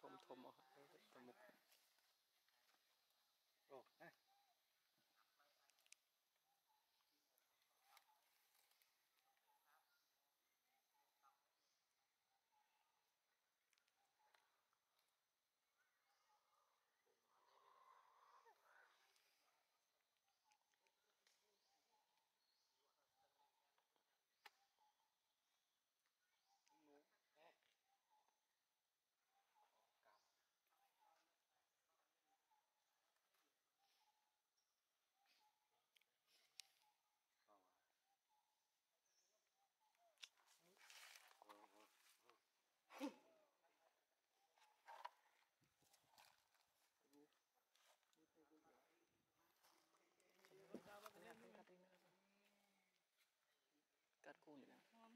通通嘛。 กุ้งอยู่แล้ว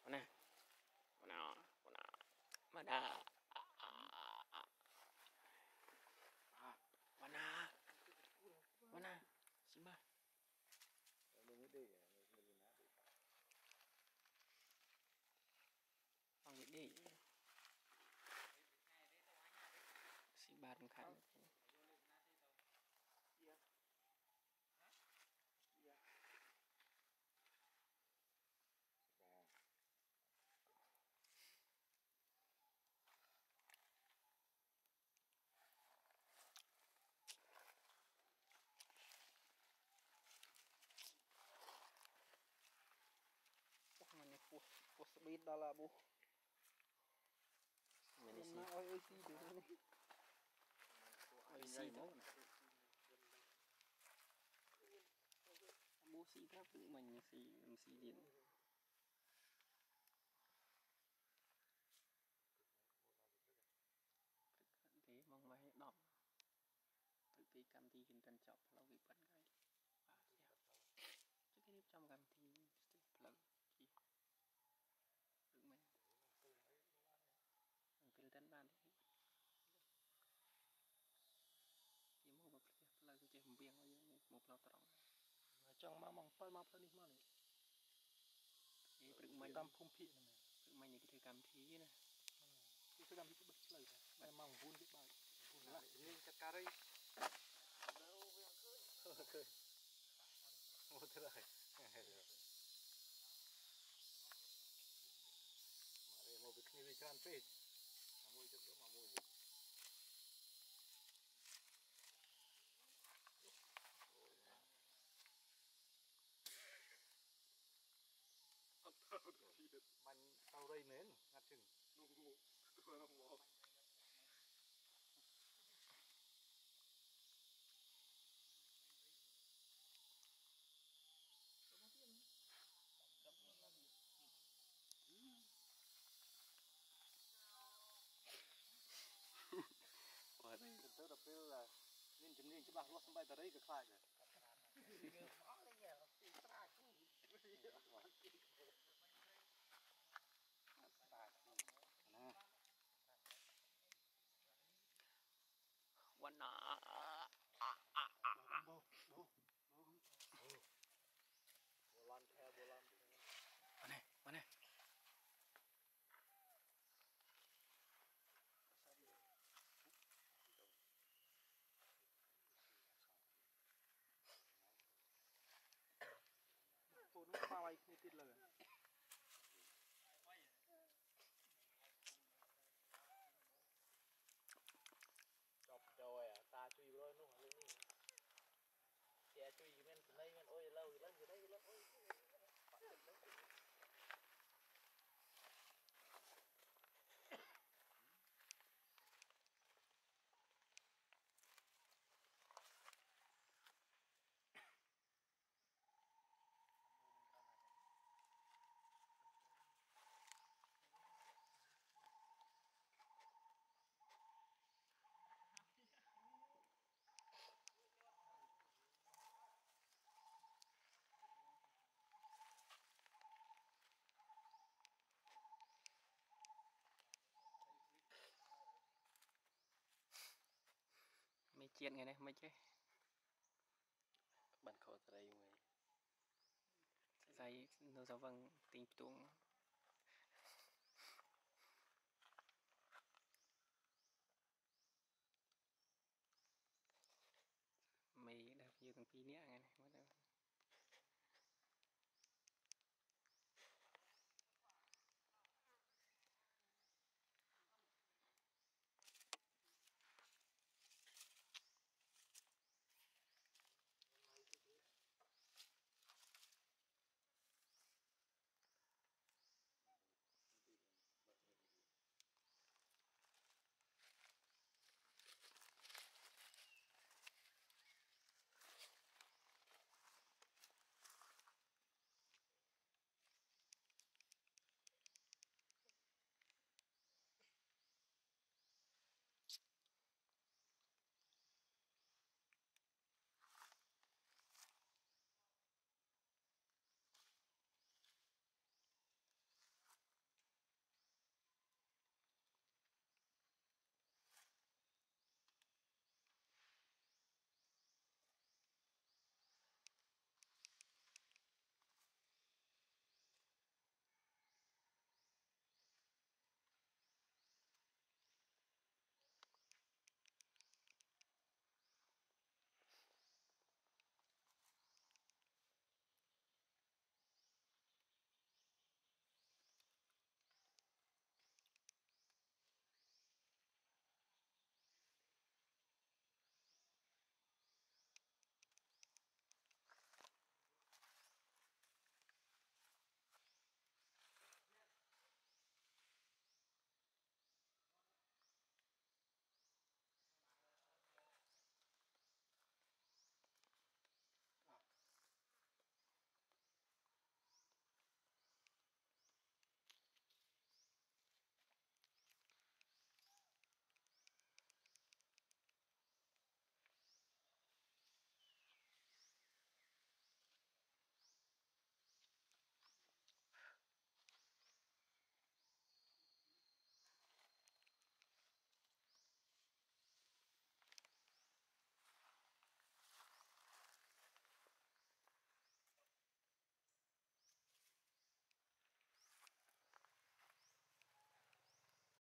เอานะเอานะเอานะมาได้ gede si bareng kan iya. Iya. iya. iya. Wah, ini puas, puas beda lah, bu. Ini gì được này Ôi xì đó. Bố xì đó tự mình xì mình xì điện. thế mong mấy đọc tự cái cam thi hình tân trọng lâu bị bận cái នៅត្រង់ហើយចង់មកមកផ្លូវមកផ្លូវនេះមកនេះអីព្រឹកមិញតាមភូមិភាគហ្នឹងព្រឹកមិញនេះគេធ្វើកម្មវិធីណាគេធ្វើកម្មវិធីបិទផ្លូវតែម៉ោង9គេបើក9ឡានេះកាត់ការអីនៅវាឃើញឃើញអូត្រៃមកវិញមកពីគ្នាវាច្រើនពេក ở đây Chúng tôi đọc là nên chấm nên cho bác lo sân bay tới đây cái khai rồi ជាតិថ្ងៃនេះមិនចេះ បានខោស្រីមួយ ស្អីនៅសវឹងទីងផ្ទួងមេដែលយើងទាំងពីរនាក់ថ្ងៃនេះ